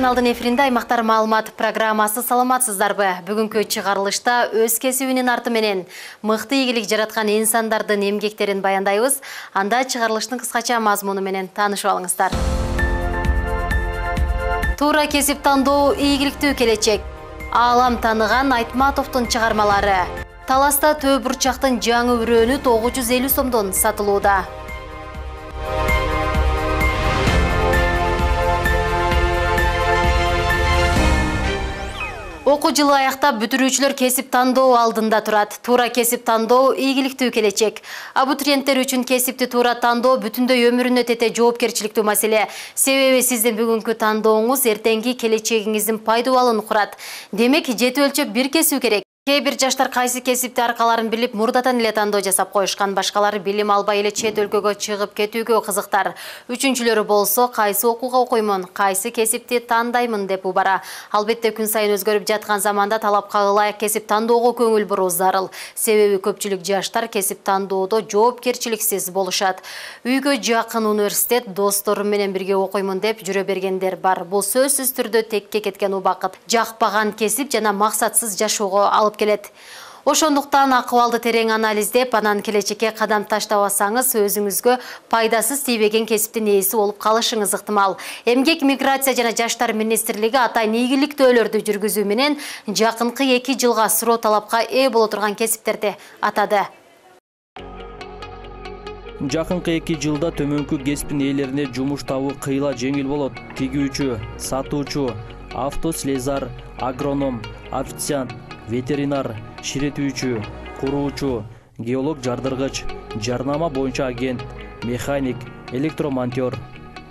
каналдын эфиринде аймактар маалымат программасы саламатсыздарбы? Бүгүнкү чыгарылышта өз кесибинин арты менен мыкты ийгилик жараткан инсандардын эмгектерин баяндайбыз. Анда чыгарылыштын кыскача мазмуну менен таанышып алыңыздар. Туура кесип тандоо ийгиликтүү келечек. Аалам тааныган айтматовдун чыгармалары. Таласта төө бурчактын жаңы үрөөнү 950 сомдон сатылууда окуу жылы аяктап бүтүрүүчүлөр кесип тандоо алдында турат. Туура кесип тандоо ийгиликтүү келечек. Абитуриенттер үчүн кесипти туура тандоо бүтүндөй өмүрүнө тете жоопкерчиликтүү маселе. Себеби сиздин бүгүнкү тандооңуз эртеңки келечегиңиздин пайдубалын курат. Демек жети өлчөп бир кесүү керек. Кээ бир жаштар кайсы кесипти аркаларын билип мурдатан эле тандоо жасап коюшкан башкалары билим албай эле чет өлкөгө чыгып кетүүгө кызыктар. Үчүнчүлөрү болсо кайсы окууга окуймун кайсы кесипти тандаймын деп убара. Албетте күн сайын өзгөрүп жаткан заманда талапка ылайык кесип тандоого көңүл буруу зарыл. Себеби көпчүлүк жаштар кесип тандоодо жоопкерчиликсиз болушат. Үйгө жакын университет досторум менен бирге окуймун деп жүрө бергендер бар. Бул сөзсүз түрдө текке кеткен убакыт. Жакпаган кесип жана максатсыз жашоого алып алып келет ошондуктан акыбалды терең анализдеп анан келечекке кадам таштабасаңыз өзүңүзгө пайдасыз тийбеген кесиптин ээси болуп калышыңыз ыктымал. Эмгек миграция жана жаштар министрлиги атайын ийгиликтөөлөрдү жүргүзүү менен жакынкы эки жылга суроо талапка ээ боло турган кесиптерди атады. Жакынкы эки жылда төмөнкү кесиптин ээлерине жумуш табуу кыйла жеңил болот. Тигүүчү сатуучу автослесарь агроном официант ветеринар ширетүүчү куруучу геолог жардыргыч жарнама боюнча агент механик электромонтер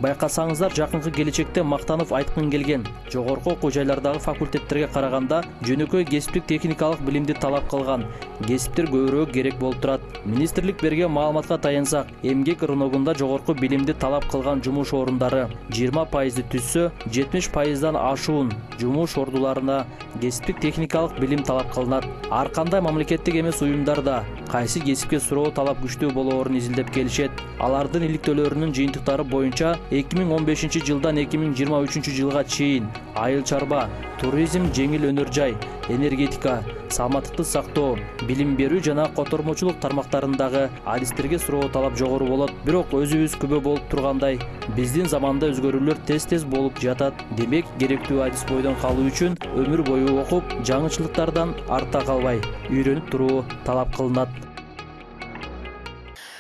байкасаңыздар жакынкы келечекте мактанып айткым келген. Жогорку окуу жайлардагы факультеттерге караганда жөнөкөй кесиптик техникалык билимди талап кылган кесиптер көбүрөөк керек болуп турат министрлик берген маалыматка таянсак эмгек рыногунда жогорку билимди талап кылган жумуш орундары жыйырма пайызды түзсө жетимиш пайыздан ашуун жумуш ордуларына кесиптик техникалык билим талап кылынат ар кандай мамлекеттик эмес уюмдар да кайсы кесипке суроо талап күчтүү болоорун изилдеп келишет алардын иликтөөлөрүнүн жыйынтыктары боюнча эки миң он бешинчи жылдан эки миң жыйырма үчүнчү жылга чейин айыл чарба туризм жеңил өнөр жай энергетика саламаттыкты сактоо билим берүү жана котормочулук тармактарындагы адистерге суроо талап жогору болот бирок өзүбүз күбө болуп тургандай биздин заманда өзгөрүүлөр тез тез болуп жатат демек керектүү адис бойдон калуу үчүн өмүр бою окуп жаңычылыктардан артта калбай үйрөнүп туруу талап кылынат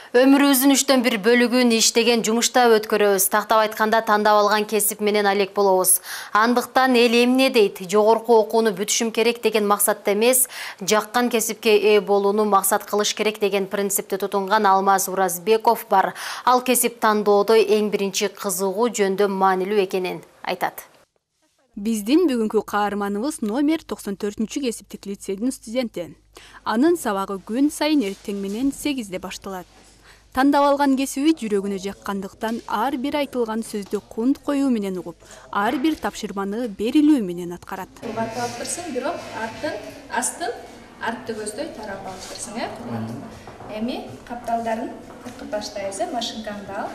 өмүрүбүздүн үчтөн бир бөлүгүн иштеген жумушта өткөрөбүз. Тактап айтканда тандап алган кесип менен алек болобуз. Андыктан эл эмне дейт? Жогорку окууну бүтүшүм керек деген максатта эмес. Жаккан кесипке ээ болууну максат кылыш керек деген принципти тутунган алмаз уразбеков бар. Ал кесип тандоодо эң биринчи кызыгуу жөндө маанилүү экенин айтат. Биздин бүгүнкү каарманыбыз номер токсон төртүнчү кесиптик лицейдин студенти. Анын сабагы күн сайын эртең менен сегизде башталат тандап алган кесиби жүрөгүнө жаккандыктан ар бир айтылган сөздү кунт коюу менен угуп ар бир тапшырманы берилүү менен аткарат. Бирок артын астын артты көздөй тарап алып турсуң э? Кургатып эми капталдарын кыркып баштайбыз э машинкаңды ал.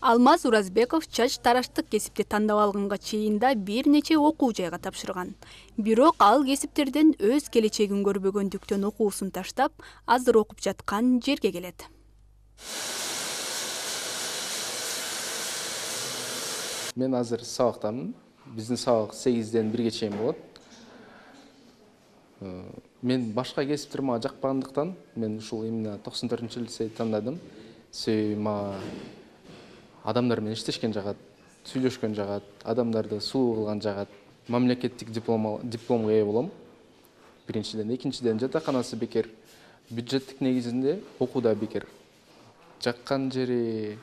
Алмаз уразбеков чач тараштык кесипти тандап алганга чейин да бир нече окуу жайга тапшырган. Бирок ал кесиптерден өз келечегин көрбөгөндүктөн окуусун таштап азыр окуп жаткан жерге келет мен азыр сабактамын биздин сабак сегизден бирге чейин болот э, мен башка кесиптер мага жакпагандыктан мен ушул именно токсон төртүнчү лицейди тандадым себеби мага адамдар менен иштешкен жагат сүйлөшкөн жагат адамдарды сулуу кылган жагат мамлекеттик дипломго ээ болом биринчиден экинчиден жатаканасы бекер бюджеттик негизинде окуу да бекер жаккан жери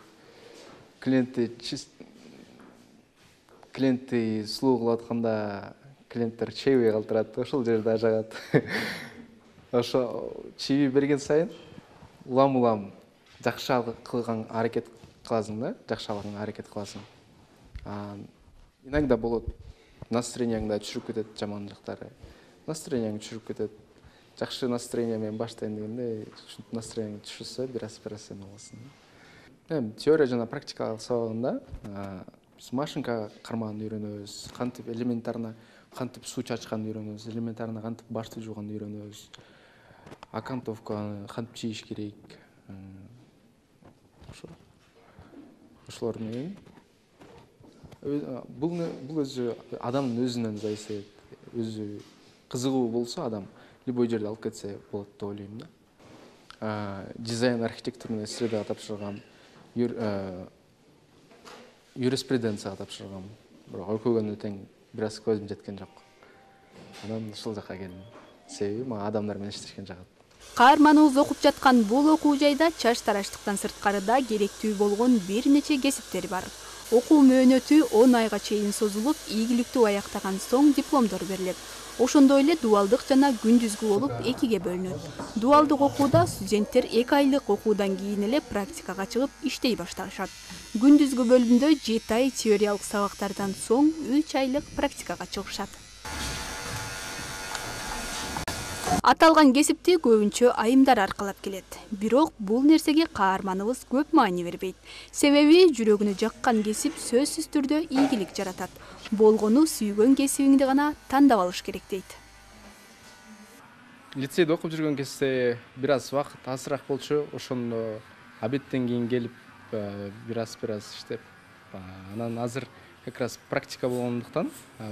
клиентти клиентти сулуу кылып атканда клиенттер чебей калтырат ошол жери да жагат ошо чийби берген сайын улам улам жакшы кылган аракет кыласың да жакшы алганга аракет кыласың иногда болот настроенияң да түшүрүп кетет жаман жактары настроенияң түшүрүп кетет жакшы настроение менен баштайын дегенде ушинтип настроениең түшүрсө бир раз бир раз эме болосуң эми теория жана практикалык сабагында биз машинка кармаганды үйрөнөбүз кантип элементарно кантип суу чачканды үйрөнөбүз элементарно кантип башты жууганды үйрөнөбүз окантовканы кантип чийиш керек ошо ошолор менен. Бул бул өзү адамдын өзүнөн зависит этет өзү кызыгуу болсо адам любой жерде алып кетсе болот деп ойлойм да. Дизайн архитектурный средага тапшыргам юриспруденцияга тапшыргам бирок окугөндө тең бир аз көзүм жеткен жок. Анан ушул жака келдим. Себеби мага адамдар менен иштешкен жагат. Каарманыбыз окуп жаткан бул окуу жайда чач тараштыктан сырткары да керектүү болгон бир нече кесиптер бар окуу мөөнөтү он айга чейин созулуп ийгиликтүү аяктаган соң дипломдор берилет. Ошондой эле дубалдык жана күндүзгү болуп экиге бөлүнөт. Дубалдык окууда студенттер эки айлык окуудан кийин эле практикага чыгып иштей башташат. Күндүзгү бөлүмдө жети ай теориялык сабактардан соң үч айлык практикага чыгышат аталган кесипти көбүнчө айымдар аркалап келет. Бирок бул нерсеге каарманыбыз көп маани бербейт. Себеби жүрөгүнө жаккан кесип сөзсүз түрдө ийгилик жаратат. Болгону сүйгөн кесибиңди гана тандап алыш керек дейт. Лицейде окуп жүргөн кезде бир аз убакыт азыраак болчу. Ошондо обедтен кийин келип бир аз бир аз иштеп анан азыр как раз практика болгондуктан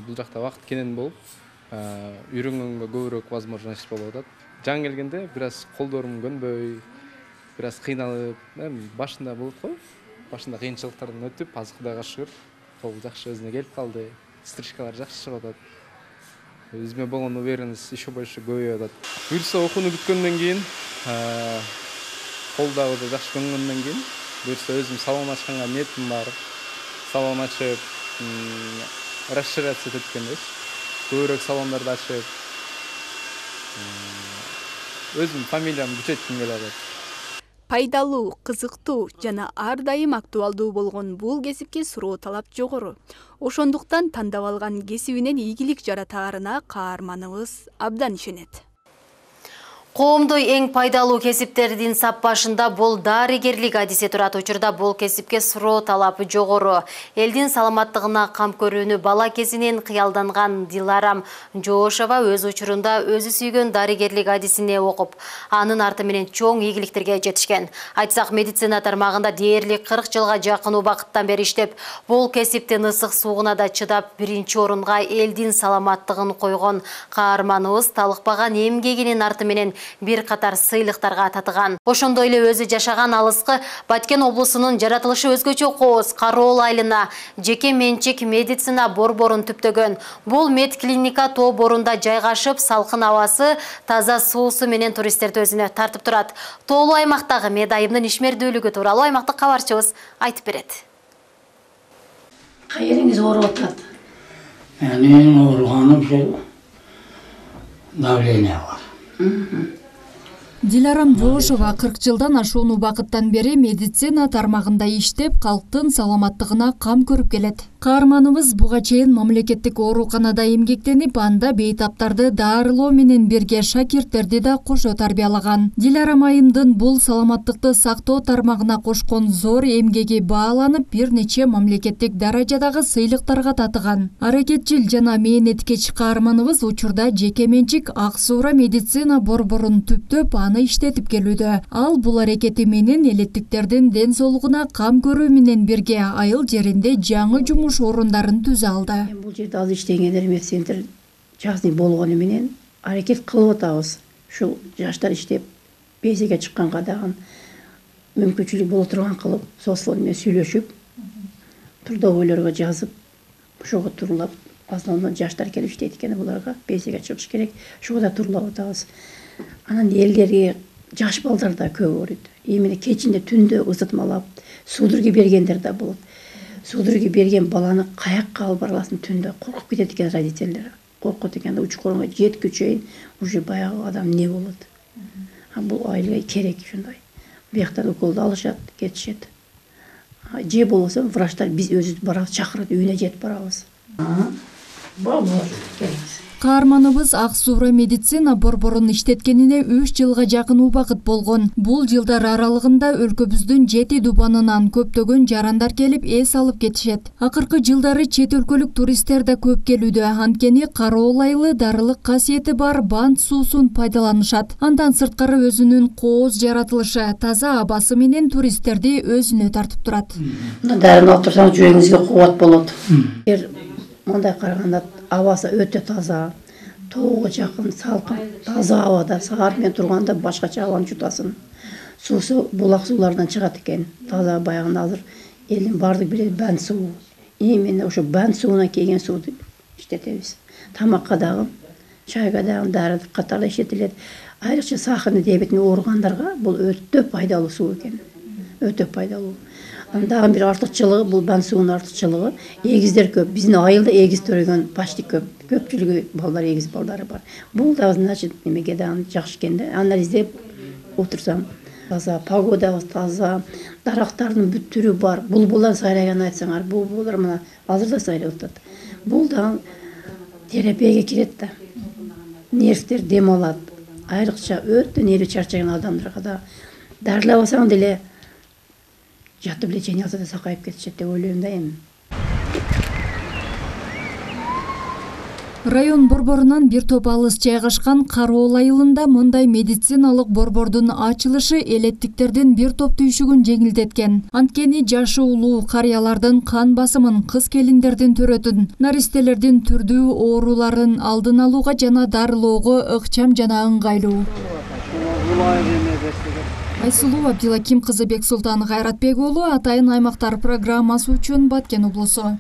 бул жакта убакыт кенен болуп үйрөнгөнгө көбүрөөк возможность болуп атат жаңы келгенде бир аз колдорум көнбөй бир аз кыйналып эми башында болот го башында кыйынчылыктардан өтүп азыр кудайга шүгүр кол жакшы өзүнө келип калды стрижкалар жакшы чыгып атат. Өзүмө болгон уверенность еще больше көбөйүп атат. Буюрса окууну бүткөндөн кийин кол дагы жакшы көнгөндөн кийин буюрса өзүм салон ачканга ниетим бар. Салон ачып расширяться этет экенбиз көбүрөөк салондорду ачып өзүмдүн фамилиямды күчөйткүм атат пайдалуу кызыктуу жана ар дайым актуалдуу болгон бул кесипке суроо талап жогору ошондуктан тандап алган кесибинен ийгилик жаратаарына каарманыбыз абдан ишенет коомдо эң пайдалуу кесиптердин саппашында бул дарыгерлик адиси турат. Учурда бул кесипке суроо талапы жогору. Элдин саламаттыгына кам көрүүнү бала кезинен кыялданган диларам жоошова өз учурунда өзү сүйгөн дарыгерлик адисине окуп анын арты менен чоң ийгиликтерге жетишкен. Айтсак медицина тармагында дээрлик кырк жылга жакын убакыттан бери иштеп бул кесиптин ысык суугуна да чыдап биринчи орунга элдин саламаттыгын койгон каарманыбыз талыкпаган эмгегинин арты менен бир катар сыйлыктарга татыган ошондой эле өзү жашаган алыскы баткен облусунун жаратылышы өзгөчө кооз кароол айылына жеке менчик медицина борборун түптөгөн. Бул мед клиника тоо борунда жайгашып салкын абасы таза суусу менен туристтерди өзүнө тартып турат. Тоолуу аймактагы мед айымдын ишмердүүлүгү тууралуу аймактык кабарчыбыз айтып берет. Кайериңиз ооруп атат? Менин ооруганым ушул давление бар диларам жоошова кырк жылдан ашуун убакыттан бери медицина тармагында иштеп калктын саламаттыгына кам көрүп келет каарманыбыз буга чейин мамлекеттик ооруканада эмгектенип анда бейтаптарды дарылоо менен бирге шакирттерди да кошо тарбиялаган. Диларам айымдын бул саламаттыкты сактоо тармагына кошкон зор эмгеги бааланып бир нече мамлекеттик даражадагы сыйлыктарга татыган. Аракетчил жана мээнеткеч каарманыбыз учурда жеке менчик ак суура медицина борборун түптөп аны иштетип келүүдө. Ал бул аракети менен элеттиктердин ден соолугуна кам көрүү менен бирге айыл жеринде жаңы жумуш орундарын түзө алды. Бул жерде азыр иштегендер медцентр частный болгону менен аракет кылып атабыз ушул жаштар иштеп пенсияга чыкканга дагы мүмкүнчүлүгү боло турган кылып соцфонд менен сүйлөшүп трудовойлорго жазып ошого турлап основной жаштар келип иштейт экен буларга пенсияга чыгыш керек. Ошого да турлап атабыз анан элдерге жаш балдар да көп ооруйт именно кечинде түндө ысытмалап судороги бергендер да болот судороги берген баланы каякка алып бара аласың түндө коркуп кетет экен родительдер. Коркот экен да учкурунга жеткү чейин уже баягы адам эмне болот а бул айылга керек ушундай бияктан уколду алышат кетишет же болбосо врачтар биз өзүбүз барабыз чакырат үйүнө жетип барабыз балдар келіңіз каарманыбыз ак суура медицина борборун иштеткенине үч жылга жакын убакыт болгон. Бул жылдар аралыгында өлкөбүздүн жети дубанынан көптөгөн жарандар келип эс алып кетишет. Акыркы жылдары чет өлкөлүк туристтер да көп келүүдө. Анткени кароолайлы дарылык касиети бар бант суусун пайдаланышат. Андан сырткары өзүнүн кооз жаратылышы таза абасы менен туристтерди өзүнө тартып турат. Мына дәріні алып тұрсаңыз жүрегіңізге қуат болады егер мындай қарағанда ауасы өте таза. Тоғы жақын салқын таза ауада сағатмен тұрғанда башқаша ауаны жұтасың. Суысы бұлақ сулардан шығады екен. Таза баяғында азыр елдің барлығы біледі бән суы именно ошо бән суынан келген суды іштетеміз. Тамаққа дағы шайға дағы дәрі қатарда ішетіледі айрықша сахарный диабетіне ауырғандарға бұл өте пайдалы су екен. Өте пайдалы. Дағы бір артықшылығы бұл бән суының артықшылығы егіздер көп. Біздің айылда егіз төреген почти көп. Көпчүлүгү балдар егиз балдары бар. Бул дагы значит немеге дагы жакшы экен да. Анализдеп отурсам таза погодабыз таза дарактардын бүт түрү бар булбулдар сайраган айтсаңар булбулдар мына азыр да сайрап атат. Бул дагы терапияга кирет да. Нервтер дем алат. Айрыкча өтө нерви чарчаган адамдарга да дарылабасаң деле жатып лечение алса да сакайып кетишет деп ойлойм да эми. Район борборунан бир топ алыс жайгашкан кароол айылында мындай медициналык борбордун ачылышы элеттиктердин бир топ түйшүгүн жеңилдеткен. Анткени жашы улуу карыялардын кан басымын кыз келиндердин төрөтүн наристелердин түрдүү ооруларын алдын алууга жана дарылоого ыкчам жана ыңгайлуу айсулуу абдилаким кызы бексултан кайратбек уулу атайын аймактар программасы үчүн баткен облусу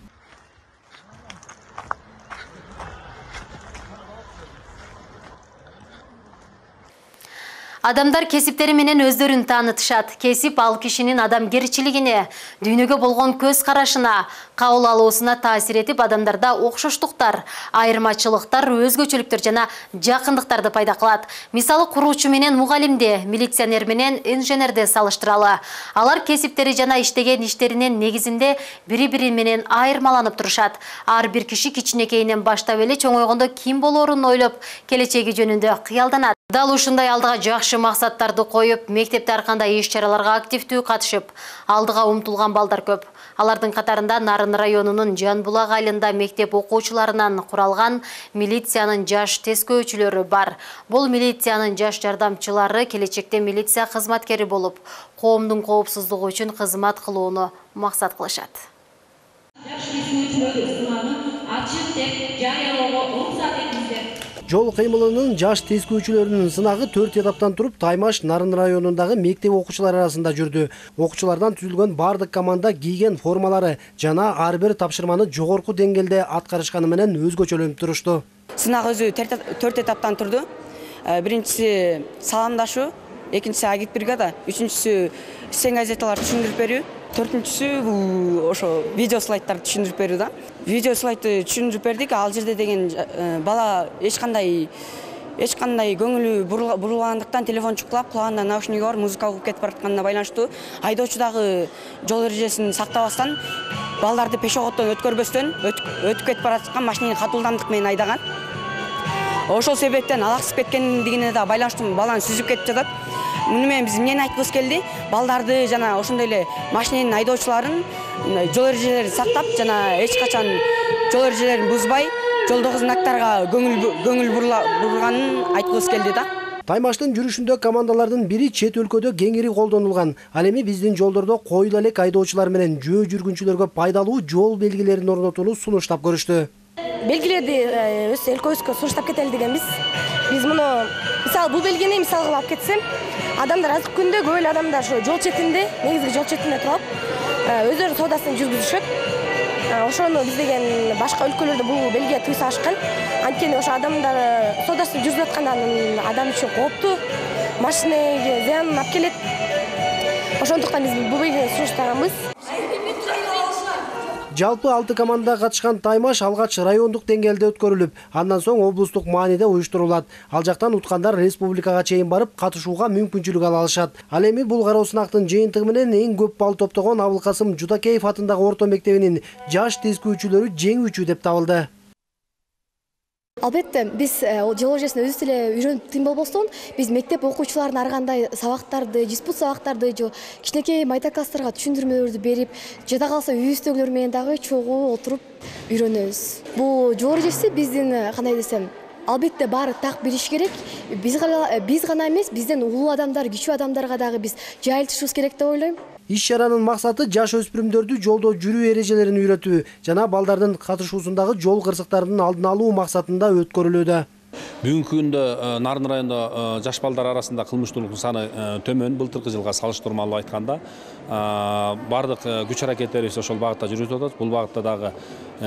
Адамдар кесиптери менен өздөрүн таанытышат. Кесип ал кишинин адамгерчилигине, дүйнөгө болгон көз карашына, кабыл алуусуна таасир этип, адамдарда окшоштуктар, айырмачылыктар, өзгөчөлүктөр жана жакындыктарды пайда кылат. Мисалы куруучу менен мугалимде, милиционер менен инженерде салыштыралы. Алар кесиптери жана иштеген иштеринин негизинде бири-бири менен айырмаланып турушат. Ар бир киши кичинекейинен баштап эле чоңойгондо ким болоорун ойлоп, келечеги жөнүндө кыялданат. Дал ушундай алдыга жакшы максаттарды коюп, мектепте ар кандай иш-чараларга активдүү катышып, алдыга умтулган балдар көп. Алардын катарында Нарын районунун Жанбулак айылында мектеп окуучуларынан куралган милициянын жаш тескөөчүлөрү бар. Бул милициянын жаш жардамчылары келечекте милиция кызматкери болуп, коомдун коопсуздугу үчүн кызмат кылууну максат кылышат. жаш тескөөчүлөрү сынагын ачык деп жарыялоого жол кыймылынын жаш тескөөчүлөрүнүн сынагы төрт этаптан туруп таймаш нарын районундагы мектеп окуучулары арасында жүрдү окуучулардан түзүлгөн баардык команда кийген формалары жана ар бир тапшырманы жогорку деңгээлде аткарышканы менен өзгөчөлөнүп турушту сынак өзү төрт этаптан турду биринчиси саламдашуу экинчиси агитбригада үчүнчүсү сцен газеталарды түшүндүрүп берүү төртүнчүсү ошо видео слайдтарды түшүндүрүп берүү да. Видео слайдты түшүндүрүп бердик ал жерде деген бала эч кандай эч кандай көңүлү бурулгандыктан телефон чукулап кулагында наушниги бар музыка угуп кетип баратканына байланыштуу. Айдоочу дагы жол эрежесин сактабастан балдарды пешеходдон өткөрбөстөн өтүп кетип бараткан машинени катуу ылдамдык менен айдаган. Ошол себептен алаксып кеткендигине да байланыштуу баланы сүзүп кетип жатат муну биз эмнени айткыбыз келди? Балдарды жана ошондой эле машиненин жол эрежелерин сактап жана эч качан жол эрежелерин бузбай жолдогу знактарга көңүл бурганын айткыбыз келди да. Таймаштын жүрүшүндө командалардын бири чет өлкөдө кеңири колдонулган. Ал эми биздин жолдордо койла элек менен жөө жүргүнчүлөргө пайдалуу жол белгилерин орнотууну сунуштап көрүштү. Белгилерди өз өлкөбүзгө сунуштап кетели дегенбиз. Биз муну мисалы бул белгини мисал кылып алып кетсем адамдар азыркы күндө көп эле адамдар ошо жол четинде негизги жол четинде туруп өздөрүнүн соодасын жүргүзүшөт. Ошону биз деген башка өлкөлөрдө бул белгиге тыюу салышкан анткени ошо адамдар соодасын жүргүзүп атканда анан адам үчүн кооптуу машинеге зыянын алып келет. Ошондуктан биз бул белгини сунуштаганбыз жалпы алты команда катышкан таймаш алгач райондук деңгээлде өткөрүлүп андан соң облустук мааниде уюштурулат. Ал жактан уткандар республикага чейин барып катышууга мүмкүнчүлүк ала алышат. Ал эми бул кароо сынактын жыйынтыгы менен эң көп балл топтогон абылкасым жудакеев атындагы орто мектебинин жаш тескөөчүлөрү жеңүүчү деп табылды. Албетте биз жол эрежесин өзүбүз деле үйрөнүп тыйын болбостон биз мектеп окуучуларына ар кандай сабактарды диспут сабактарды же кичинекей майда класстарга түшүндүрмөлөрдү берип жада калса үйүбүздөгүлөр менен дагы чогуу отуруп үйрөнөбүз бул жол эрежеси биздин кандай десем албетте баары так билиш керек. Биз гана эмес бизден улуу адамдар кичүү адамдарга дагы биз жайылтышыбыз керек деп ойлойм иш чаранын максаты жаш өспүрүмдөрдү жолдо жүрүү эрежелерин үйрөтүү жана балдардын катышуусундагы жол кырсыктарынын алдын алуу максатында өткөрүлүүдө бүгүнкү күндө нарын районунда жаш балдар арасында кылмыштуулуктун саны төмөн былтыркы жылга салыштырмалуу айтканда баардык күч аракеттерибиз ошол багытта жүргүзүп атабыз бул багытта дагы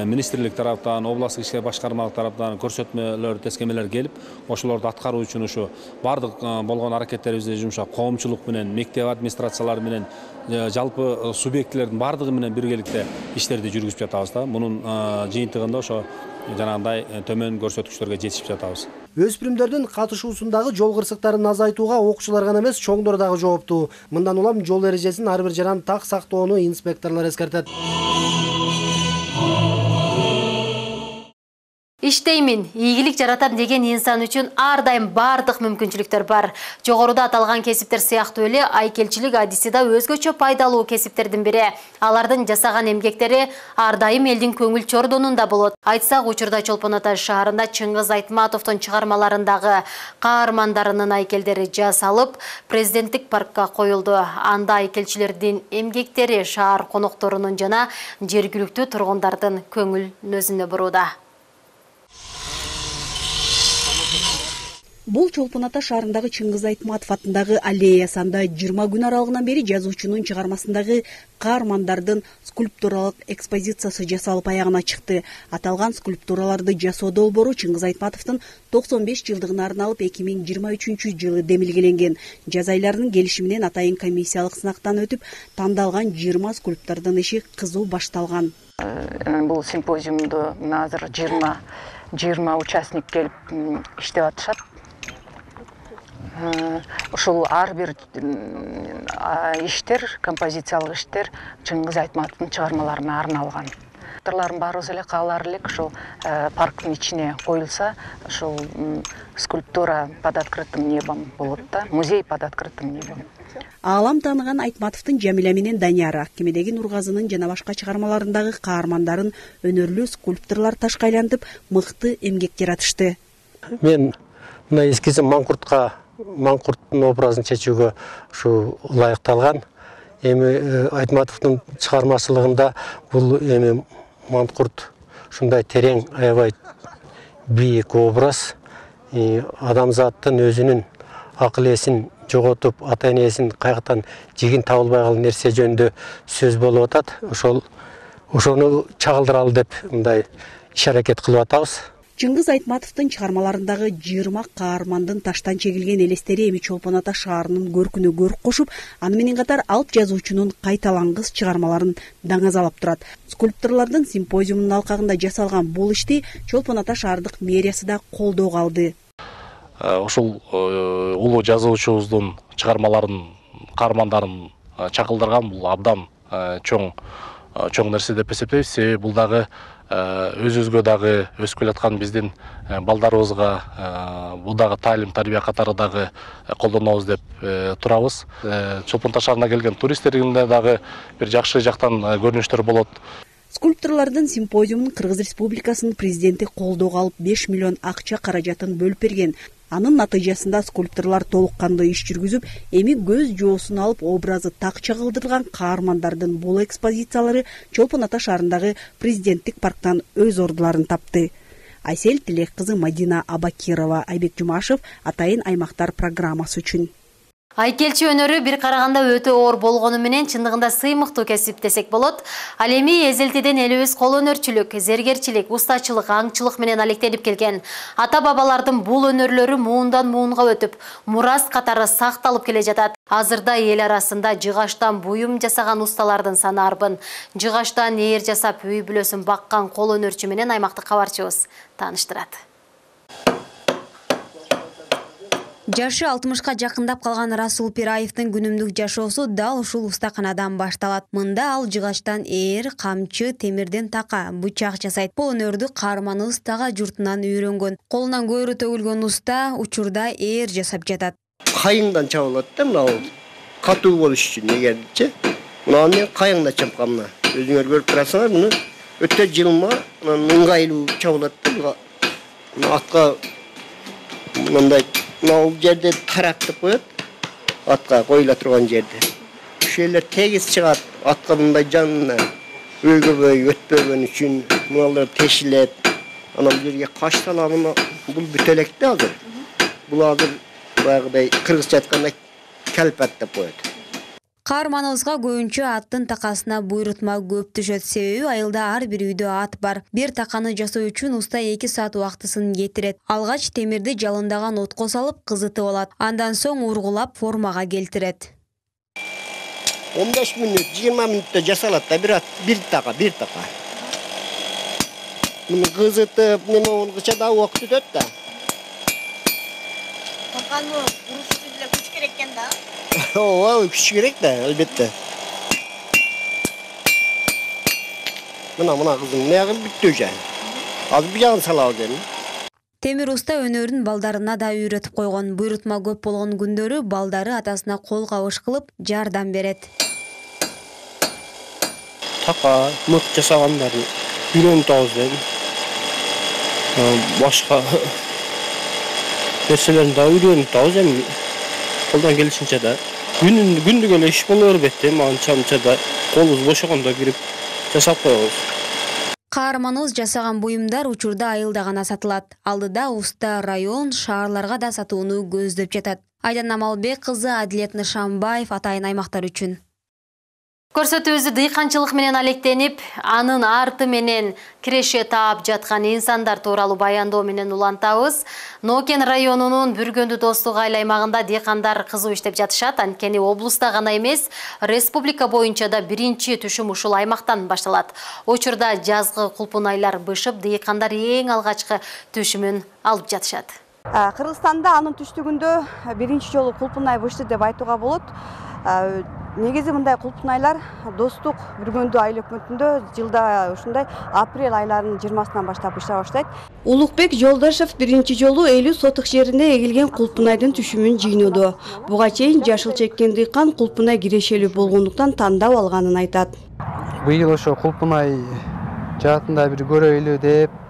министрлик тараптан областтык ишкер башкармалык тараптан көрсөтмөлөр тескемелер келип ошолорду аткаруу үчүн ушу баардык болгон аракеттерибизди жумшап коомчулук менен мектеп администрациялары менен жалпы субъектилердин баардыгы менен биргеликте иштерди жүргүзүп жатабыз да. Мунун жыйынтыгында ошо жанагындай төмөн көрсөткүчтөргө жетишип жатабыз. Өспүрүмдөрдүн катышуусундагы жол кырсыктарын азайтууга окуучулар гана эмес чоңдор дагы жооптуу мындан улам жол эрежесин ар бир жаран так сактоону инспекторлор эскертет. Иштеймин ийгилик жаратам деген инсан үчүн ар дайым баардык мүмкүнчүлүктөр бар. Жогоруда аталган кесиптер сыяктуу эле айкелчилик адиси да өзгөчө пайдалуу кесиптердин бири. Алардын жасаган эмгектери ар дайым элдин көңүл чордонунда болот. Айтсак учурда чолпон ата шаарында чыңгыз айтматовдун чыгармаларындагы каармандарынын айкелдери жасалып президенттик паркка коюлду. Анда айкелчилердин эмгектери шаар конокторунун жана жергиликтүү тургундардын көңүл нөзүнө бурууда бул чолпон ата шаарындагы чыңгыз айтматов атындагы аллеясында жыйырма күн аралыгынан бери жазуучунун чыгармасындагы каармандардын скульптуралык экспозициясы жасалып аягына чыкты. Аталган скульптураларды жасоо долбоору чыңгыз айтматовдун токсон беш жылдыгына арналып эки миң жыйырма үчүнчү жылы демилгеленген жаз айларынын келиши менен атайын комиссиялык сынактан өтүп тандалган жыйырма скульптордун иши кызуу башталган. Э, бул симпозиумду мына азыр жыйырма жыйырма участник келип иштеп атышат ушул ар бир иштер композициялык иштер чыңгыз айтматовдун чыгармаларына арналган. Авторлордун баарыбыз эле каалар элек ушул э, парктын ичине коюлса ушул скульптура под открытым небом болот да музей под открытым небом. Аалам тааныган айтматовдун жамиля менен данияр ак кемедеги нургазынын жана башка чыгармаларындагы каармандарын өнөрлүү скульпторлор ташка айлантып мыкты эмгек жаратышты мен мына эскизим маңкуртка маңкурттун образын чечүүгө ушу ылайыкталган эми э, айтматовдун чыгармачылыгында бул эми маңкурт ушундай терең аябай бийик образ. Адамзаттын өзүнүн акыл эсин жоготуп ата энесин кайрадан жигин табылбай калган нерсе жөнүндө сөз болуп атат. Ошол ошону чагылдыралы деп мындай иш аракет кылып атабыз. Чыңгыз айтматовдун чыгармаларындагы жыйырма каармандын таштан чегилген элестери эми чолпон ата шаарынын көркүнө көрк кошуп аны менен катар алып жазуучунун кайталангыс чыгармаларын даңазалап турат. Скульпторлордун симпозиумунун алкагында жасалган бул ишти чолпон ата шаардык мэриясы да колдоого алды э, ушул э, улуу жазуучубуздун чыгармаларын каармандарын э, чагылдырган бул абдан чоң чоң нерсе деп эсептейбиз себеби бул дагы өзүбүзгө дагы өсүп келаткан биздин балдарыбызга бул дагы таалим тарбия катары дагы колдонобуз деп турабыз. Чолпон ата шаарына келген туристтерге дагы бир жакшы жактан көрүнүштөр болот. Скульпторлордун симпозиумун кыргыз республикасынын президенти колдоого алып беш миллион акча каражатын бөлүп берген анын натыйжасында скульпторлор толук кандуу иш жүргүзүп эми көз жоосун алып образы так чагылдырылган каармандардын бул экспозициялары чолпон ата шаарындагы президенттик парктан өз ордуларын тапты. Айсель тилек кызы мадина абакирова айбек жумашев атайын аймактар программасы үчүн. Айкелчи өнөрү бир караганда өтө оор болгону менен чындыгында сыймыктуу кесип десек болот. Ал эми эзелтеден элибиз кол өнөрчүлүк зергерчилик устачылык аңчылык менен алектенип келген. Ата бабалардын бул өнөрлөрү муундан муунга өтүп мурас катары сакталып келе жатат. Азырда эл арасында жыгачтан буюм жасаган усталардын саны арбын. Жыгачтан ээр жасап үй бүлөсүн баккан кол өнөрчү менен аймактык кабарчыбыз. Тааныштырат жашы алтымышка жакындап калган расул пираевдин күнүмдүк жашоосу дал ушул устаканадан башталат. Мында ал жыгачтан ээр камчы темирден така бычак жасайт. Бул өнөрдү каарманыбыз тага журтунан үйрөнгөн. Колунан көөрү төгүлгөн уста учурда ээр жасап жатат. Кайыңдан чабылат да мына катуу болуш үчүн эгерчи мынаны мен кайыңда чапкам мына. Өзүңөр көрүп турасыңар муну өтө жылма ыңгайлуу чабылат да мына атка мындай мынау жерде тарактып коет атка коюла турган жерде ушул жерлер тегиз чыгат атка мындай жанына өгөбөй өтпөгөн үчүн мыналар тешилет анан бул жерге каш саламын бул бүтө элек да азыр бул азыр баягыдай кыргызча айтканда кәлпәт деп коет каарманыбызга көбүнчө аттын такасына буйрутма көп түшөт. Себеби айылда ар бир үйдө ат бар. Бир таканы жасоо үчүн уста эки саат убактысын кетирет. Алгач темирди жалындаган отко салып кызытып алат. Андан соң ургулап формага келтирет. Он беш мүнөт жыйырма мүнөттө жасалат да бир ат бир така бир така. Муну кызытып неме болгуча да убакыт өтөт да. Таканы урушуу деле күч керек экен да ооба күч керек да албетте мына мына кызым мыягы бүттү уже азыр бул жагын салабыз эми темир уста өнөрүн балдарына да үйрөтүп койгон буйрутма көп болгон күндөрү балдары атасына кол кабыш кылып жардам берет така мык жасагандарын үйрөнүп атабыз эми башка нерселерин дагы үйрөнүп атабыз эми Колдон келишинче да күндүк эле иш боло бербейт эми анча мынча да колубуз бошогондо кирип жасап коебуз каарманыбыз жасаган буюмдар учурда айылда гана сатылат алдыда уста район шаарларга да сатууну көздөп жатат айдана амалбек кызы адилет нышанбаев атайын аймактар үчүн көрсөтүүбүздү дыйканчылык менен алектенип анын арты менен киреше таап жаткан инсандар тууралуу баяндоо менен улантабыз. Нокен районунун бүргөндү достук айыл аймагында дыйкандар кызуу иштеп жатышат. Анткени облуста гана эмес республика боюнча да биринчи түшүм ушул аймактан башталат. Учурда жазгы кулпунайлар бышып дыйкандар эң алгачкы түшүмүн алып жатышат. Кыргызстанда анын түштүгүндө биринчи жолу кулпунай бышты деп айтууга болот негизи мындай кулпунайлар достук бүргөндүү айыл өкмөтүндө жылда ушундай апрель айларынын жыйырмасынан баштап быша баштайт улукбек жолдошов биринчи жолу элүү сотук жеринде эгилген кулпунайдын түшүмүн жыйноодо буга чейин жашыл чеккен дыйкан кулпунай кирешелүү болгондуктан тандап алганын айтат быйыл ошо кулпунай жаатында бир көрөйлү деп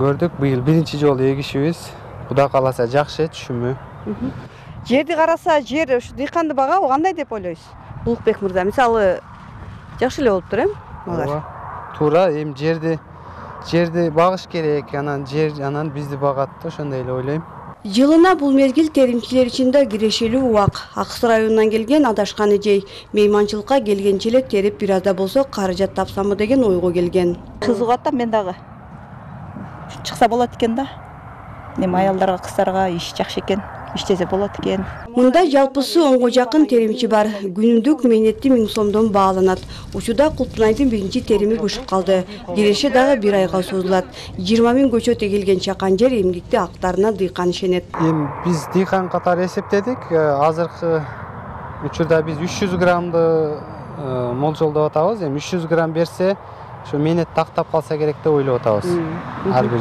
көрдүк быйыл биринчи жолу эгишибиз кудай кааласа жакшы түшүмү. Жерди караса жер ушу дыйканды багабы кандай деп ойлойсуз улукбек мырза мисалы жакшы эле болуптур эми ооба туура эми жерди жерди багыш керек анан жер анан бизди багат да ошондой эле ойлойм жылына бул мезгил теримчилер үчүн да кирешелүү убак ак суу районунан келген адашкан эжей мейманчылыкка келгенче эле терип бир азда болсо каражат тапсамбы деген ойго келген. Кызыгып атам мен дагы чыкса болот экен да. Эми аялдарга кыздарга иш жакшы экен. Иштесе болот экен мында жалпысы онго жакын теримчи бар. Күнүмдүк мээнети миң сомдон бааланат учурда кулпунайдын биринчи терими бышып калды киреше дагы бир айга созулат жыйырма миң көчөт эгилген чакан жер эмгекти актарына дыйкан ишенет эми биз дыйкан катары эсептедик азыркы учурда биз үч жүз граммды молжолдоп атабыз. Эми үч жүз грамм берсе ошо мээнетти актап калса керек деп ойлоп атабыз. Ар бир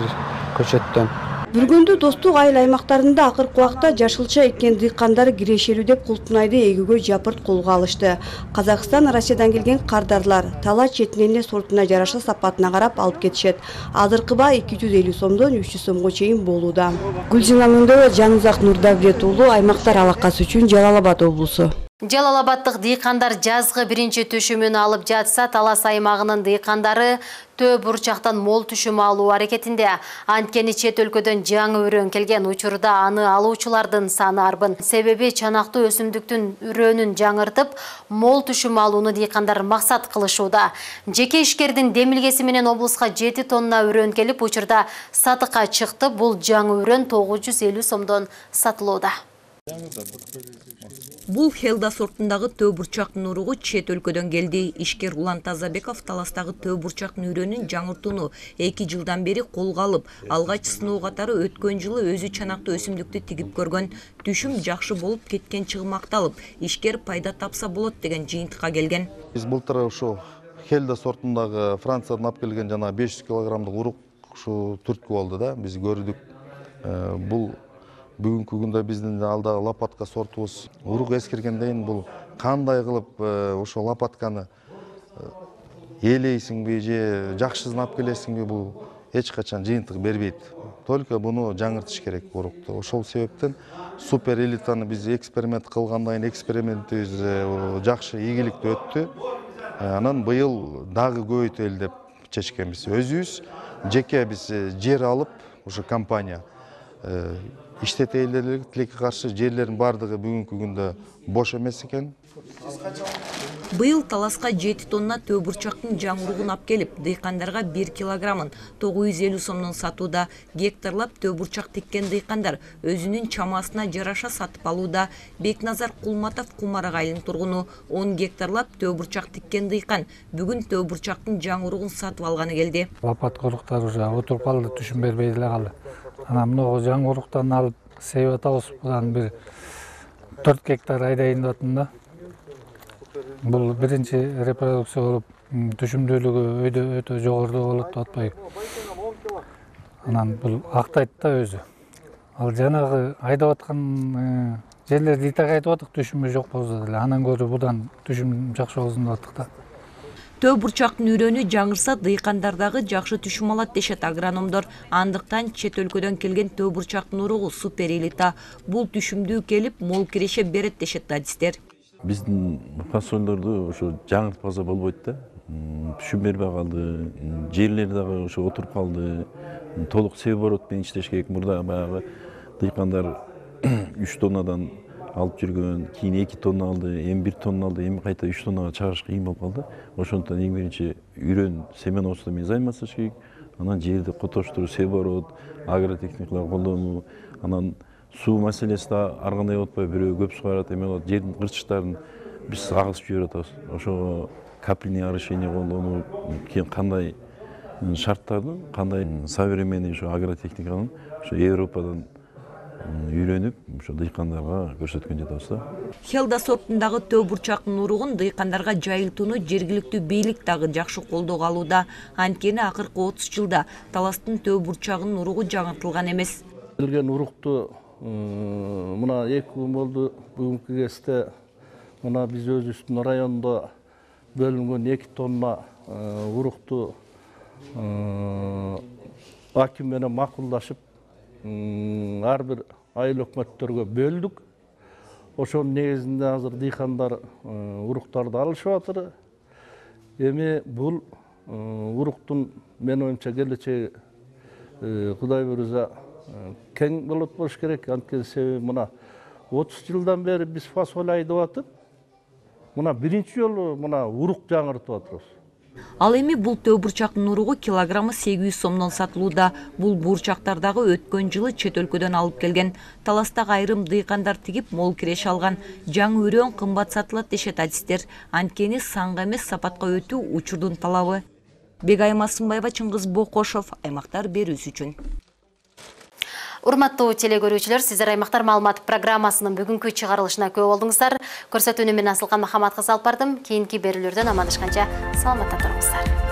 көчөттөн бүргөндүү достук айыл аймактарында акыркы убакта жашылча эккен дыйкандар кирешелүү деп кулпунайды эгүүгө жапырт колго алышты. Казакстан россиядан келген кардарлар тала четинен эле сортуна жараша сапатына карап алып кетишет. Азыркы баа эки жүз элүү сомдон үч жүз сомго чейин болууда. Гүлжина мөндөгө жанызак нурдавлет уулу аймактар алакасы үчүн жалал абад облусу жалал абаддык дыйкандар жазгы биринчи түшүмүн алып жатса талас аймагынын дыйкандары төө бурчактан мол түшүм алуу аракетинде. Анткени чет өлкөдөн жаңы үрөөн келген учурда аны алуучулардын саны арбын. Себеби чанактуу өсүмдүктүн үрөөнүн жаңыртып мол түшүм алууну дыйкандар максат кылышууда. Жеке ишкердин демилгеси менен облуска жети тонна үрөөн келип учурда сатыкка чыкты. Бул жаңы үрөөн тогуз жүз элүү сомдон сатылууда бул хелда сортундагы төө бурчактын уругу чет өлкөдөн келди ишкер улан тазабеков таластагы төө бурчактын үрөнүн жаңыртууну эки жылдан бери колго алып алгач сыноо катары өткөн жылы өзү чанактуу өсүмдүктү тигип көргөн түшүм жакшы болуп кеткен чыгымакталып ишкер пайда тапса болот деген жыйынтыкка келген. Биз былтыр ушу хелда сортундагы франциядан алып келген беш жүз килограммдык урук ушу түрткү болду да биз көрдүк бул бүгүнкү күндө биздин алдагы лопатка сортубуз урук эскиргенден бул кандай кылып ошол лопатканы ээлейсиңби же жакшысын алып келесиңби бул эч качан жыйынтык бербейт только буну жаңыртыш керек урукту ошол себептен супер элитаны биз эксперимент кылгандан кийин экспериментибиз жакшы ийгиликтүү өттү анан быйыл дагы көбөйтөлү деп чечкенбиз өзүбүз жеке биз жер алып ушу компания делик тилекке каршы жерлердин баардыгы бүгүнкү күндө бош эмес экен быйыл таласка жети тонна төө бурчактын жаңыругун алып келип дыйкандарга бир килограммын. Тогуз жүз элүү сомдон сатууда гектарлап төө бурчак тиккен дыйкандар өзүнүн чамасына жараша сатып алууда бекназар кулматов кумар айылынын тургуну он гектарлап төө бурчак тиккен дыйкан бүгүн төө бурчактын жаңыругун сатып алганы келди лопатка уруктар уже отуруп калды түшүм бербей деле калды анан могу жаңы уруктан алып себип атабыз. Будан бир төрт гектар айдайын деп атам да. Бул биринчи репродукция болуп түшүмдүүлүгү өйдө өтө жогору болот деп атпайбы. Анан бул актайт да өзү. Ал жанагы айдап аткан жерлерди итак айтып атык түшүмү жок болсо деле. Андан көрө будан түшүм жакшы болсун деп аттык да. Төө бурчактын үрөнү жаңырса дыйкандар дагы жакшы түшүм алат дешет агрономдор андыктан чет өлкөдөн келген төө бурчактын уругу супер элита бул түшүмдүү келип мол киреше берет дешет адистер биздин фасольдорду ушу жаңыртпаса болбойт да. Түшүм бербей калды жерлери дагы ошо отуруп калды толук себоборот менен иштеш керек мурда баягы дыйкандар үч тоннадан алып жүргөн кийин эки тонна алды эми бир тонна алды эми кайта үч тоннага чыгарыш кыйын болуп калды. Ошондуктан эң биринчи үрөн семеновство менен займатыш керек. Анан жерди котоштуруу себоорот агротехникалык колдонуу анан суу маселеси да ар кандай болуп атпайбы бирөө көп сугарат эме кылат жердин кырчыктарын биз агызып жиберип атабыз. Ошого капельный орошение колдонуу кийин кандай шарттарды кандай современный ушу агротехниканын ошо европадан үйрөнүп ошо дыйкандарга көрсөткөн жатабыз да хелда сортундагы төө бурчактын уругун дыйкандарга жайылтууну жергиликтүү бийлик дагы жакшы колдоого алууда. Анткени акыркы отуз жылда таластын төө бурчагынын уругу жаңыртылган эмес келген урукту мына эки күн болду. Бүгүнкү кезде мына биз өзүбүздүн райондо бөлүнгөн эки тонна урукту аким менен макулдашып ар бир айыл өкмөттөргө бөлдүк ошонун негизинде азыр дыйкандар уруктарды алышып атыр эми бул уруктун менин оюмча келечеги кудай буюрса кең болот болуш керек. Анткени себеби мына отуз жылдан бери биз фасоль айдап атып мына биринчи жолу мына урук жаңыртып атырбыз ал эми бул төө бурчактын уругу килограммы сегиз жүз сомдон сатылууда. Бул бурчактар дагы өткөн жылы чет өлкөдөн алып келген. Таластагы айрым дыйкандар тигип мол киреше алган. Жаңы үрөн кымбат сатылат дешет адистер анткени санга эмес сапатка өтүү учурдун талабы. Бегайым асымбаева чыңгыз бокошов. Аймактар берүүсү үчүн урматтуу теле көрүүчүлөр сиздер аймактар маалымат программасынын бүгүнкү чыгарылышына күбө болдуңуздар. Көрсөтүүнү мен асылкан махамат кызы алып бардым. Кийинки берүүлөрдөн амандашканча саламатта туруңуздар.